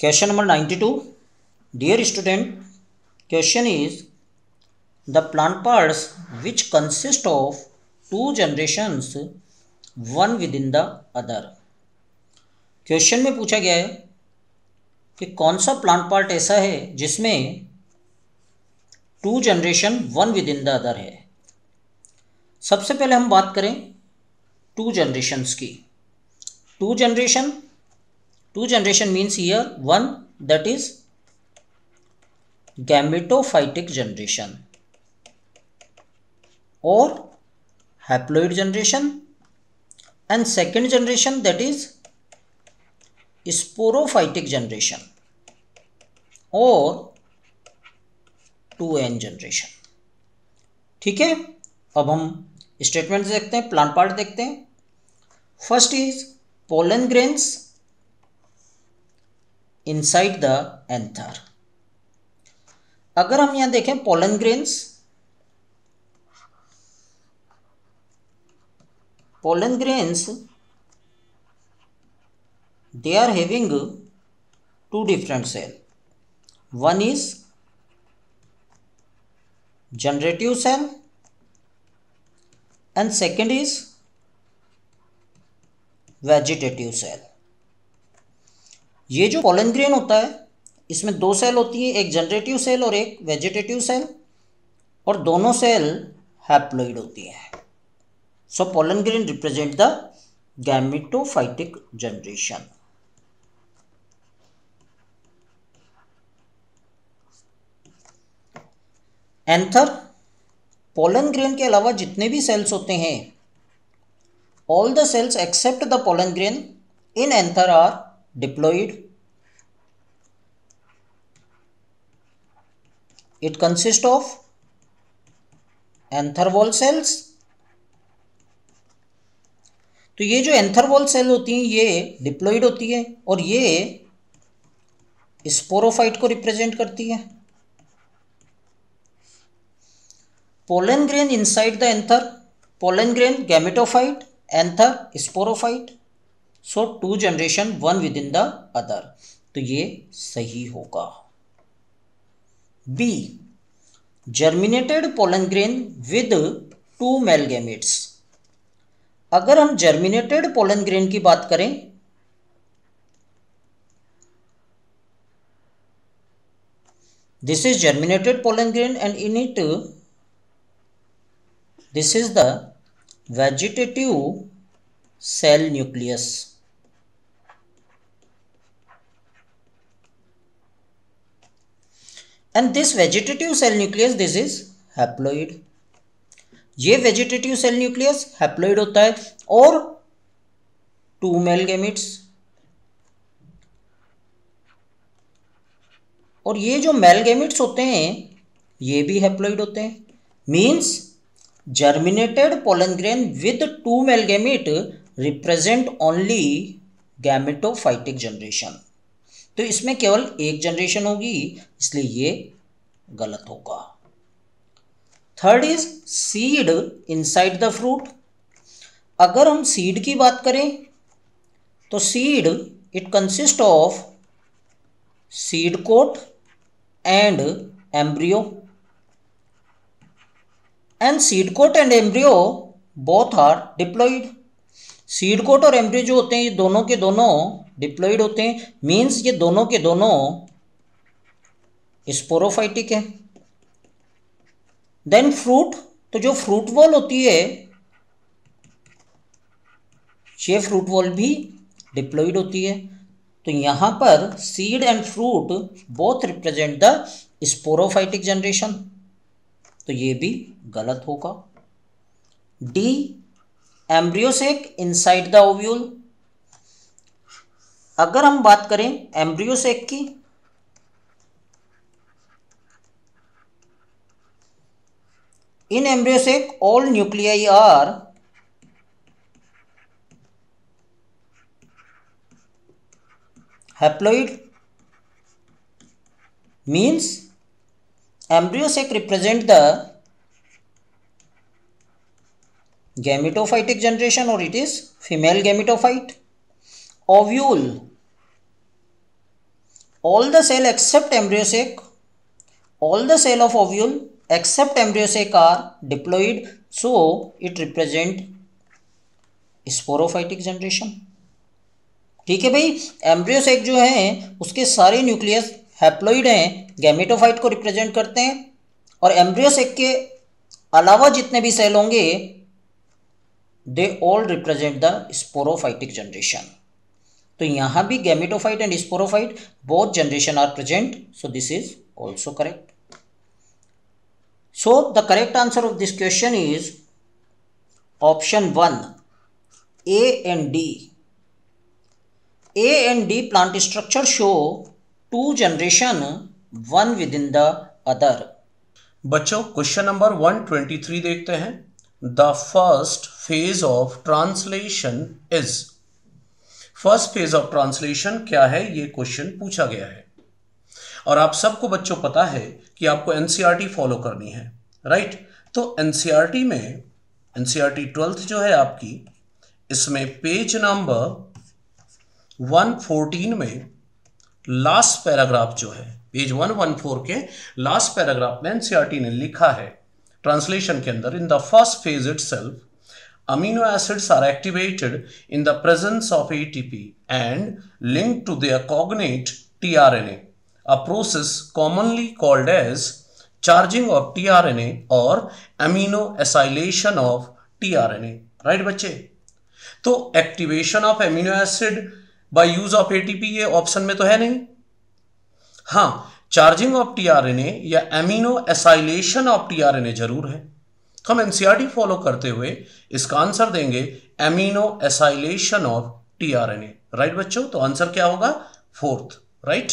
Question number ninety two dear student question is the plant parts which consist of two generations one within the other question में पूछा गया है कि कौन सा प्लांट पार्ट ऐसा है जिसमें two generation one within the other है? सबसे पहले हम बात करें टू जनरेशन्स की। Two generation two generation means year one that is gametophytic generation और haploid generation and second generation that is sporophytic generation और टू एन जनरेशन ठीक है? अब हम स्टेटमेंट देखते हैं प्लांट पार्ट देखते हैं. First is pollen grains inside the anther अगर हम यहाँ देखें pollen grains pollen grains they are having two different cell one is generative cell and second is vegetative cell ये जो पोलन ग्रेन होता है, इसमें दो सेल होती है, एक जनरेटिव सेल और एक वेजिटेटिव सेल, और दोनों सेल हैप्लोइड होती है so pollen represent the gametophytic generation. Anther pollen grain के अलावा जितने भी सेल्स होते हैं all the cells except the pollen grain in anther are diploid it consist of anther wall cells तो ये जो एंथरवॉल सेल होती हैं, ये डिप्लॉइड होती है और ये स्पोरोफाइट को रिप्रेजेंट करती है। Pollen grain inside the anther pollen grain gametophyte anther sporophyte so two generation one within the other तो ये सही होगा। B germinated pollen grain with two male gametes अगर हम जर्मिनेटेड पोलन ग्रेन की बात करें this is germinated pollen grain and in it this is the vegetative cell nucleus and this vegetative cell nucleus, this is haploid. ये vegetative cell nucleus haploid होता है और two male gametes और ये जो मेल गैमिट्स होते हैं, ये भी हैप्लोइड होते हैं. Means germinated pollen with two male gamete represent only gametophytic generation तो इसमें केवल एक जनरेशन होगी, इसलिए ये गलत होगा। Third is seed inside the fruit अगर हम सीड की बात करें तो seed it consist of seed coat and embryo and seed coat and embryo both are diploid seed coat और एम्ब्रियो जो होते हैं, ये दोनों के दोनों डिप्लॉइड होते हैं मींस ये दोनों के दोनों स्पोरोफाइटिक है। देन फ्रूट तो जो फ्रूट वॉल होती है, ये फ्रूट वॉल भी डिप्लॉइड होती है। तो यहाँ पर seed and fruit both represent the sporophytic generation तो ये भी गलत होगा। D embryo sac inside the ovule अगर हम बात करें एम्ब्रियो सेक की, in embryo sac all nuclei are haploid means embryo sac represent the gametophytic generation और it is female gametophyte ovule all the cell except embryo sac all the cell of ovule except embryo sac are diploid, so it represent sporophytic generation ठीक है भाई? Embryo sac जो है, उसके सारे nucleus haploid हैं gametophyte को represent करते हैं। और एम्ब्रियो सेक के अलावा जितने भी सेल होंगे they all represent the sporophytic generation तो यहाँ भी gametophyte and sporophyte both generation are present so this is also correct so the correct answer of this question is option one A and D A and D plant structure show two generation one within the other बच्चों question number 123 देखते हैं. The first phase of translation is first phase of translation क्या है? ये question पूछा गया है। और आप सबको बच्चों पता है कि आपको एनसीईआरटी फॉलो e करनी है, राइट? तो एनसीईआरटी e में एनसीईआरटी ट्वेल्थ e जो है आपकी, इसमें पेज नंबर 114 में लास्ट पैराग्राफ जो है, पेज 114 के लास्ट पैराग्राफ में एनसीईआरटी ने लिखा है, ट्रांसलेशन के अंदर, in the first phase itself amino acids are activated in the presence of ATP and linked to their cognate tRNA, a process commonly called as charging of tRNA or amino acylation of tRNA. Right बच्चे तो activation of amino acid by use of ATP ये option में तो है नहीं हाँ charging of tRNA या amino acylation of tRNA ज़रूर है हम एनसीईआरटी फॉलो करते हुए इसका आंसर देंगे amino acylation of tRNA right बच्चों? तो आंसर क्या होगा? Fourth right